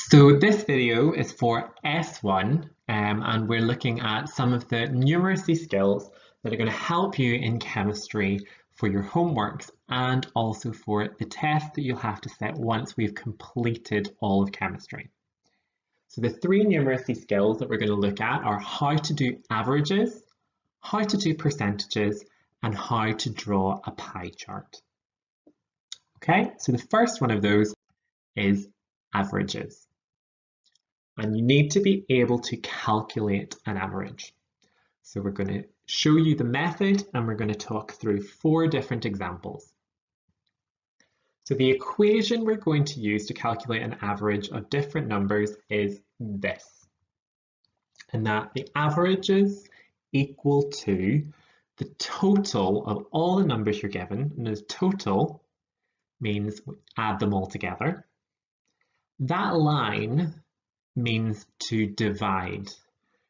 So this video is for S1 um, and we're looking at some of the numeracy skills that are going to help you in chemistry for your homeworks and also for the test that you'll have to set once we've completed all of chemistry. So the three numeracy skills that we're going to look at are how to do averages, how to do percentages, and how to draw a pie chart. Okay, so the first one of those is averages. And you need to be able to calculate an average. So we're going to show you the method and we're going to talk through four different examples. So the equation we're going to use to calculate an average of different numbers is this. And that the averages equal to the total of all the numbers you're given, and the total means add them all together. That line means to divide.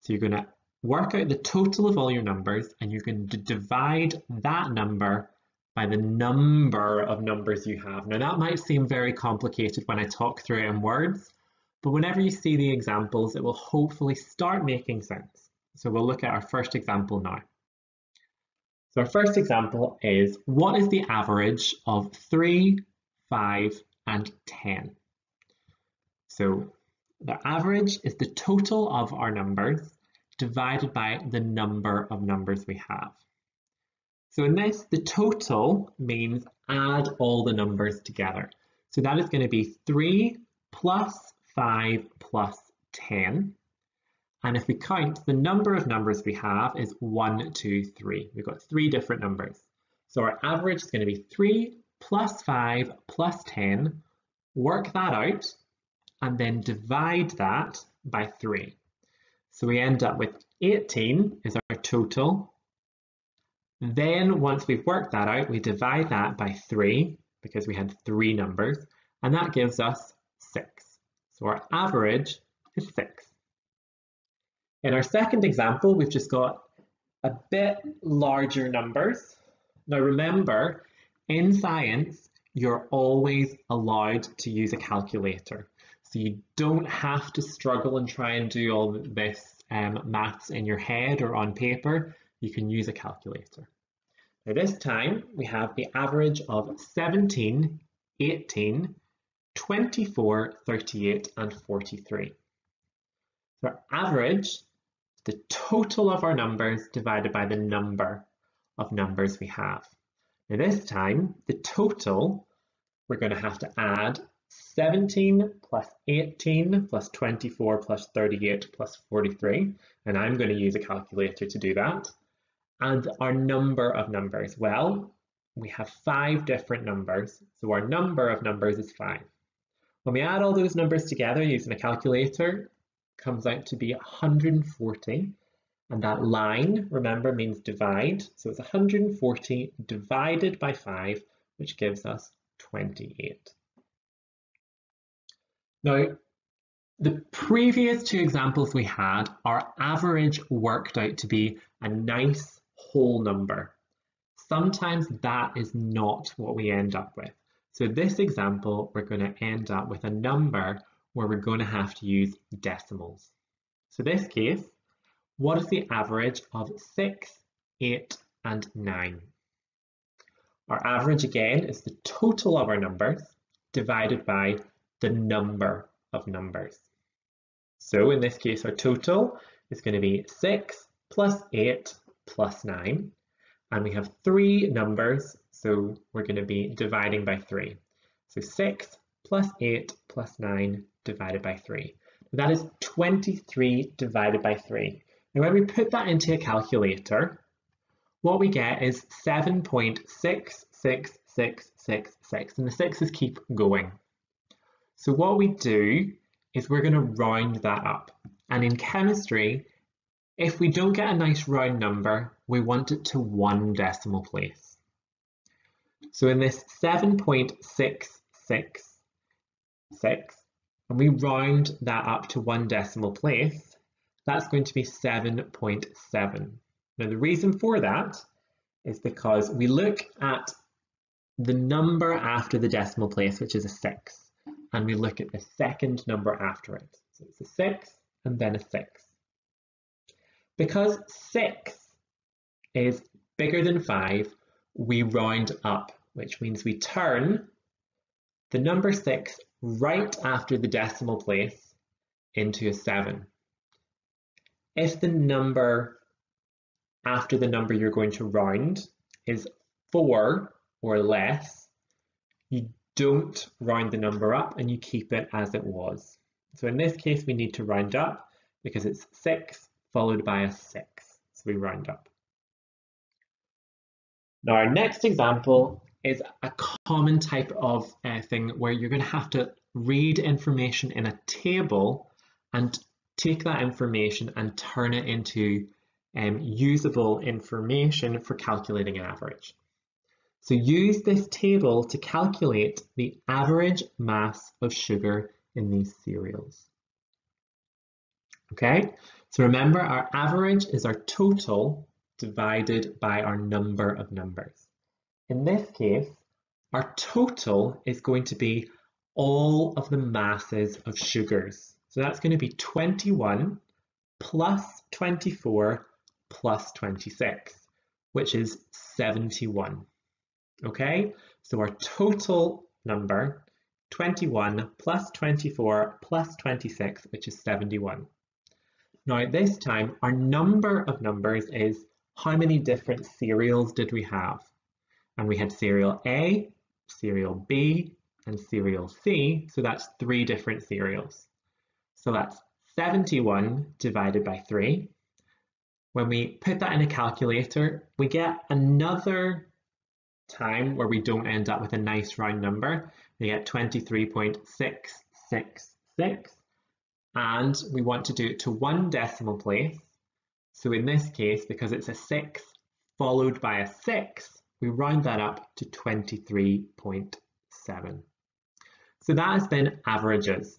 So you're going to work out the total of all your numbers and you're going to divide that number by the number of numbers you have. Now that might seem very complicated when I talk through it in words, but whenever you see the examples, it will hopefully start making sense. So we'll look at our first example now. So our first example is what is the average of 3, 5 and 10? So the average is the total of our numbers divided by the number of numbers we have. So in this, the total means add all the numbers together. So that is going to be 3 plus 5 plus 10. And if we count, the number of numbers we have is 1, 2, 3. We've got three different numbers. So our average is going to be 3 plus 5 plus 10. Work that out and then divide that by 3. So we end up with 18 is our total. Then once we've worked that out, we divide that by 3 because we had three numbers, and that gives us 6. So our average is 6. In our second example, we've just got a bit larger numbers. Now remember, in science, you're always allowed to use a calculator. So you don't have to struggle and try and do all this um, maths in your head or on paper. You can use a calculator. Now this time we have the average of 17, 18, 24, 38 and 43. So average the total of our numbers divided by the number of numbers we have. Now this time, the total, we're going to have to add 17 plus 18 plus 24 plus 38 plus 43. And I'm going to use a calculator to do that. And our number of numbers. Well, we have five different numbers. So our number of numbers is five. When we add all those numbers together using a calculator, comes out to be 140. And that line, remember, means divide. So it's 140 divided by 5, which gives us 28. Now, the previous two examples we had, our average worked out to be a nice whole number. Sometimes that is not what we end up with. So this example, we're going to end up with a number where we're going to have to use decimals. So this case, what is the average of 6, 8 and 9? Our average again is the total of our numbers divided by the number of numbers. So in this case, our total is going to be 6 plus 8 plus 9. And we have three numbers, so we're going to be dividing by 3. So 6 plus 8 plus 9 divided by 3. That is 23 divided by 3. Now when we put that into a calculator, what we get is 7.66666, and the sixes keep going. So what we do is we're going to round that up. And in chemistry, if we don't get a nice round number, we want it to one decimal place. So in this 7.666, and we round that up to one decimal place, that's going to be 7.7. Now the reason for that is because we look at the number after the decimal place, which is a 6. And we look at the second number after it. So it's a 6 and then a 6. Because 6 is bigger than 5, we round up, which means we turn the number 6 right after the decimal place into a 7. If the number after the number you're going to round is 4 or less, you don't round the number up and you keep it as it was. So in this case, we need to round up because it's 6 followed by a 6. So we round up. Now our next example is a common type of uh, thing where you're going to have to read information in a table and take that information and turn it into um, usable information for calculating an average. So use this table to calculate the average mass of sugar in these cereals. Okay, so remember our average is our total divided by our number of numbers. In this case, our total is going to be all of the masses of sugars. So that's going to be 21 plus 24 plus 26, which is 71. Okay, so our total number, 21 plus 24 plus 26, which is 71. Now this time, our number of numbers is how many different cereals did we have? And we had cereal A, cereal B, and cereal C, so that's three different cereals. So that's 71 divided by 3. When we put that in a calculator, we get another time where we don't end up with a nice round number. We get 23.666 and we want to do it to one decimal place. So in this case, because it's a 6 followed by a 6, we round that up to 23.7. So that has been averages.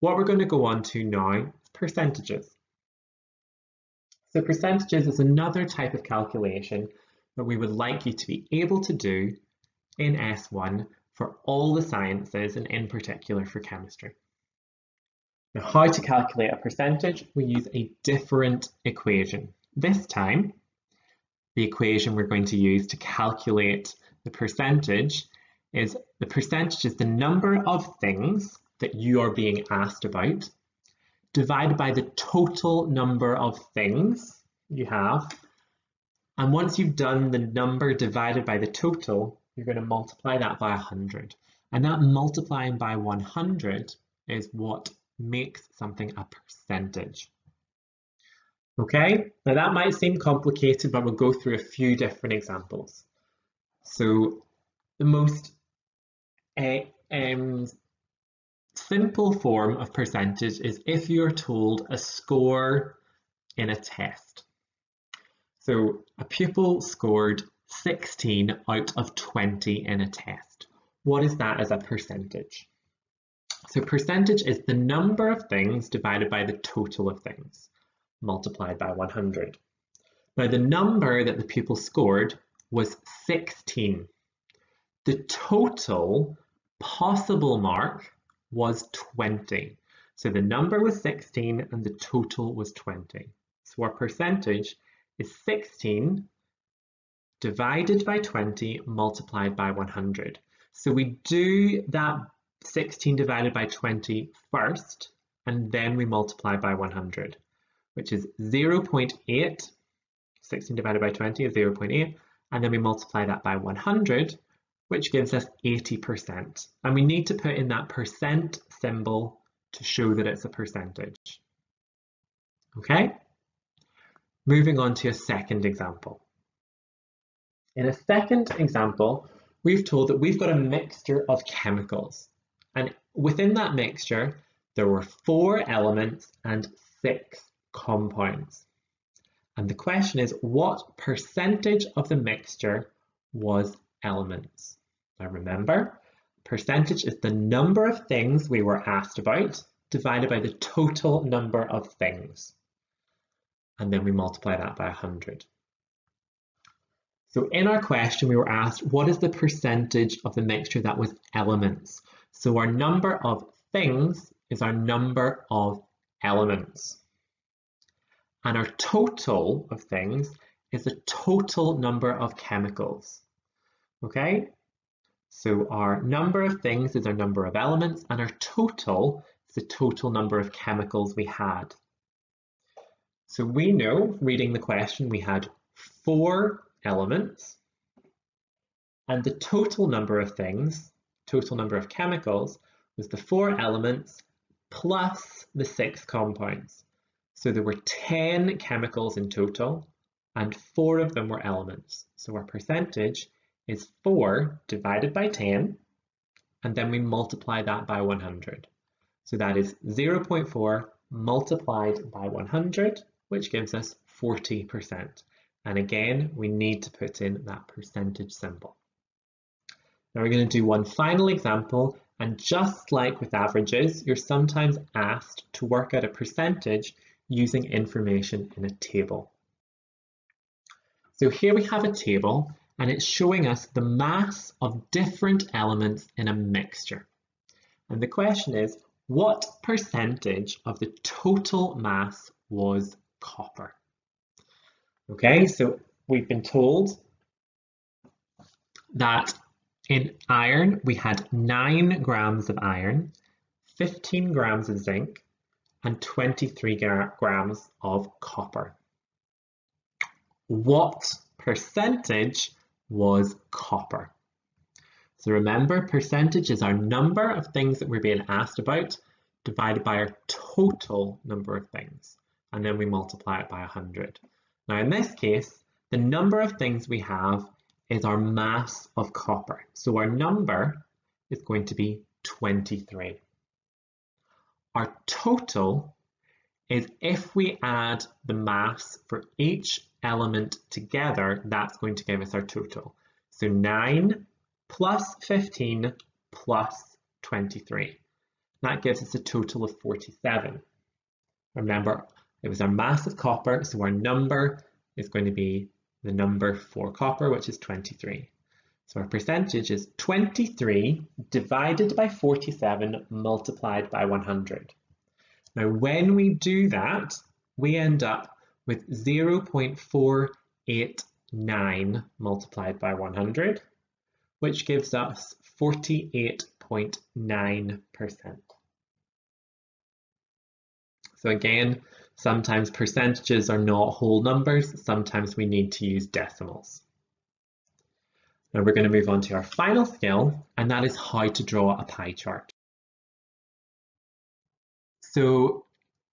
What we're going to go on to now is percentages. So percentages is another type of calculation that we would like you to be able to do in S1 for all the sciences and in particular for chemistry. Now how to calculate a percentage, we use a different equation. This time, the equation we're going to use to calculate the percentage is the percentage is the number of things that you are being asked about divided by the total number of things you have and once you've done the number divided by the total, you're going to multiply that by 100. And that multiplying by 100 is what makes something a percentage. Okay, now that might seem complicated, but we'll go through a few different examples. So the most uh, um, simple form of percentage is if you're told a score in a test. So a pupil scored 16 out of 20 in a test. What is that as a percentage? So percentage is the number of things divided by the total of things, multiplied by 100. Now the number that the pupil scored was 16. The total possible mark was 20. So the number was 16 and the total was 20. So our percentage is 16 divided by 20 multiplied by 100. So we do that 16 divided by 20 first, and then we multiply by 100, which is 0 0.8. 16 divided by 20 is 0 0.8, and then we multiply that by 100, which gives us 80%. And we need to put in that percent symbol to show that it's a percentage. Okay? Moving on to a second example. In a second example, we've told that we've got a mixture of chemicals. And within that mixture, there were four elements and six compounds. And the question is, what percentage of the mixture was elements? Now remember, percentage is the number of things we were asked about divided by the total number of things and then we multiply that by 100. So in our question, we were asked, what is the percentage of the mixture that was elements? So our number of things is our number of elements. And our total of things is the total number of chemicals. Okay, so our number of things is our number of elements and our total is the total number of chemicals we had. So we know, reading the question, we had four elements and the total number of things, total number of chemicals, was the four elements plus the six compounds. So there were 10 chemicals in total and four of them were elements. So our percentage is 4 divided by 10 and then we multiply that by 100. So that is 0.4 multiplied by 100 which gives us 40%. And again, we need to put in that percentage symbol. Now we're going to do one final example and just like with averages, you're sometimes asked to work out a percentage using information in a table. So here we have a table and it's showing us the mass of different elements in a mixture. And the question is, what percentage of the total mass was copper? Okay, so we've been told that in iron we had 9 grams of iron, 15 grams of zinc, and 23 grams of copper. What percentage was copper. So remember, percentage is our number of things that we're being asked about divided by our total number of things. And then we multiply it by 100. Now in this case, the number of things we have is our mass of copper. So our number is going to be 23. Our total is if we add the mass for each element together, that's going to give us our total. So 9 plus 15 plus 23. That gives us a total of 47. Remember, it was our mass of copper, so our number is going to be the number for copper, which is 23. So our percentage is 23 divided by 47 multiplied by 100. Now, when we do that, we end up with 0.489 multiplied by 100, which gives us 48.9%. So again, sometimes percentages are not whole numbers, sometimes we need to use decimals. Now we're going to move on to our final skill, and that is how to draw a pie chart. So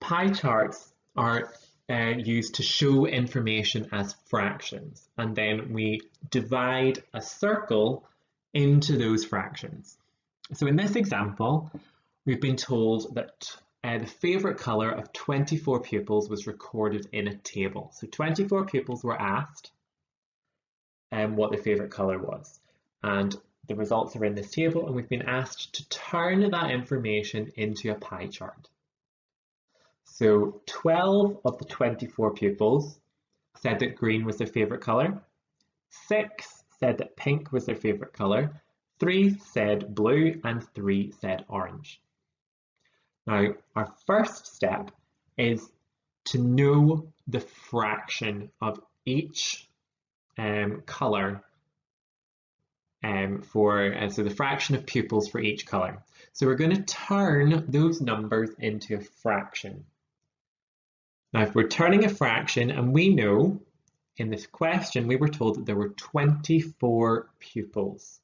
pie charts are uh, used to show information as fractions and then we divide a circle into those fractions. So in this example, we've been told that uh, the favourite colour of 24 pupils was recorded in a table. So 24 pupils were asked um, what their favourite colour was. And the results are in this table and we've been asked to turn that information into a pie chart. So 12 of the 24 pupils said that green was their favourite colour. Six said that pink was their favourite colour. Three said blue and three said orange. Now, our first step is to know the fraction of each um, colour um, for, uh, so the fraction of pupils for each colour. So we're going to turn those numbers into a fraction. Now, if we're turning a fraction and we know in this question, we were told that there were 24 pupils.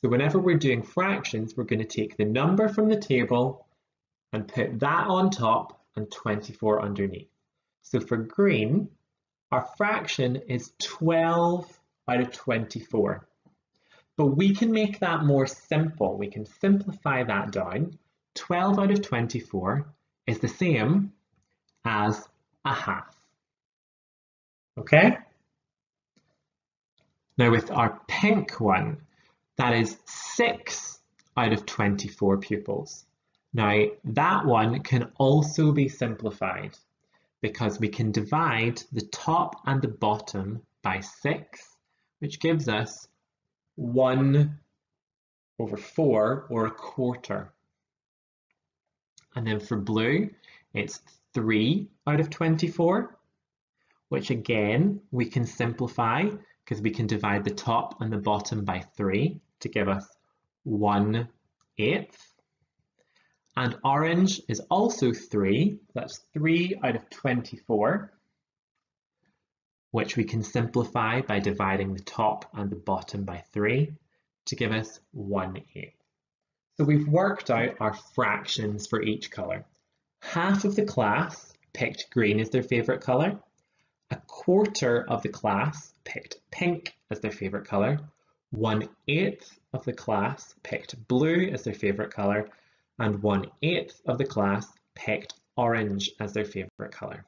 So whenever we're doing fractions, we're going to take the number from the table and put that on top and 24 underneath. So for green, our fraction is 12 out of 24. But we can make that more simple. We can simplify that down. 12 out of 24 is the same as a half. Okay? Now with our pink one, that is 6 out of 24 pupils. Now that one can also be simplified because we can divide the top and the bottom by 6, which gives us 1 over 4 or a quarter. And then for blue, it's 3 out of 24, which again, we can simplify because we can divide the top and the bottom by 3 to give us 1 eighth. And orange is also 3, that's 3 out of 24, which we can simplify by dividing the top and the bottom by 3 to give us 1 eighth. So we've worked out our fractions for each colour. Half of the class picked green as their favourite colour, a quarter of the class picked pink as their favourite colour, one eighth of the class picked blue as their favourite colour, and one eighth of the class picked orange as their favourite colour.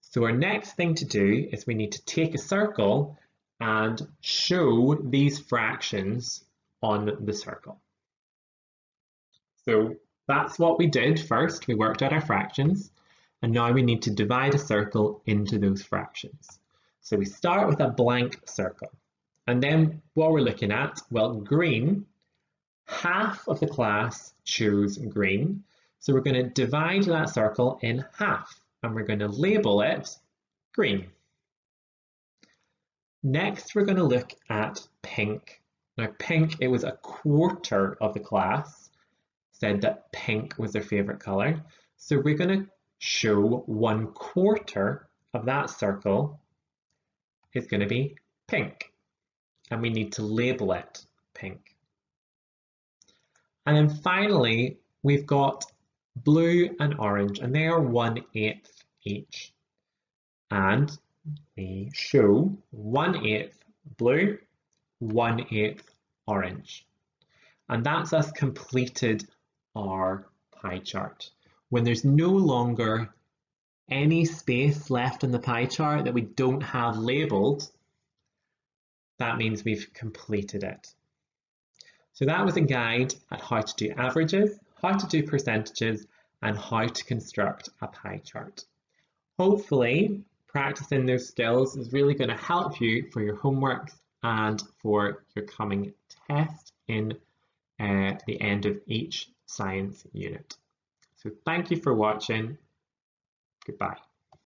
So our next thing to do is we need to take a circle and show these fractions on the circle. So that's what we did first. We worked out our fractions and now we need to divide a circle into those fractions. So we start with a blank circle and then what we're looking at, well green, half of the class chose green. So we're going to divide that circle in half and we're going to label it green. Next, we're going to look at pink. Now, pink, it was a quarter of the class said that pink was their favorite color. So we're going to show one quarter of that circle is going to be pink. And we need to label it pink. And then finally, we've got blue and orange, and they are one eighth each. And we show one eighth blue, one eighth orange. And that's us completed our pie chart. When there's no longer any space left in the pie chart that we don't have labeled, that means we've completed it. So that was a guide at how to do averages, how to do percentages, and how to construct a pie chart. Hopefully, practicing those skills is really going to help you for your homework and for your coming test in uh, the end of each science unit. So thank you for watching. Goodbye.